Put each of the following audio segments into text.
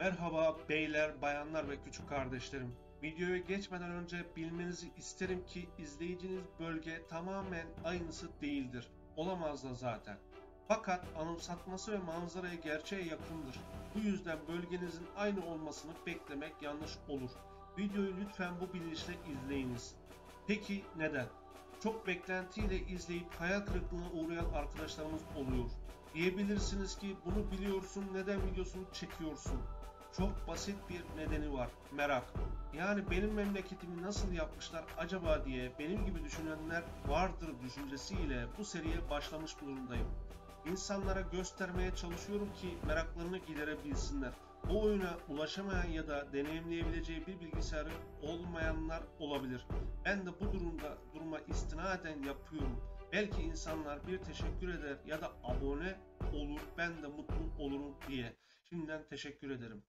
Merhaba beyler, bayanlar ve küçük kardeşlerim. Videoya geçmeden önce bilmenizi isterim ki izleyiciniz bölge tamamen aynısı değildir. Olamaz da zaten. Fakat anımsatması ve manzaraya gerçeğe yakındır. Bu yüzden bölgenizin aynı olmasını beklemek yanlış olur. Videoyu lütfen bu bilinçle izleyiniz. Peki neden? Çok beklentiyle izleyip hayal kırıklığına uğrayan arkadaşlarımız oluyor. Diyebilirsiniz ki bunu biliyorsun neden videosunu çekiyorsun? Çok basit bir nedeni var. Merak. Yani benim memleketimi nasıl yapmışlar acaba diye benim gibi düşünenler vardır düşüncesiyle bu seriye başlamış bulundayım. İnsanlara göstermeye çalışıyorum ki meraklarını giderebilsinler. Bu oyuna ulaşamayan ya da deneyimleyebileceği bir bilgisayarı olmayanlar olabilir. Ben de bu durumda duruma istinaden yapıyorum. Belki insanlar bir teşekkür eder ya da abone olur ben de mutlu olurum diye. Şimdiden teşekkür ederim.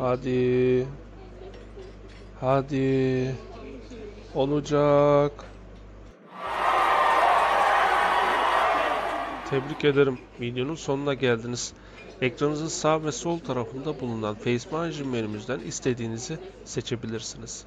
Hadi. Hadi. Olacak. Tebrik ederim. Videonun sonuna geldiniz. Ekranınızın sağ ve sol tarafında bulunan Face Manager menümüzden istediğinizi seçebilirsiniz.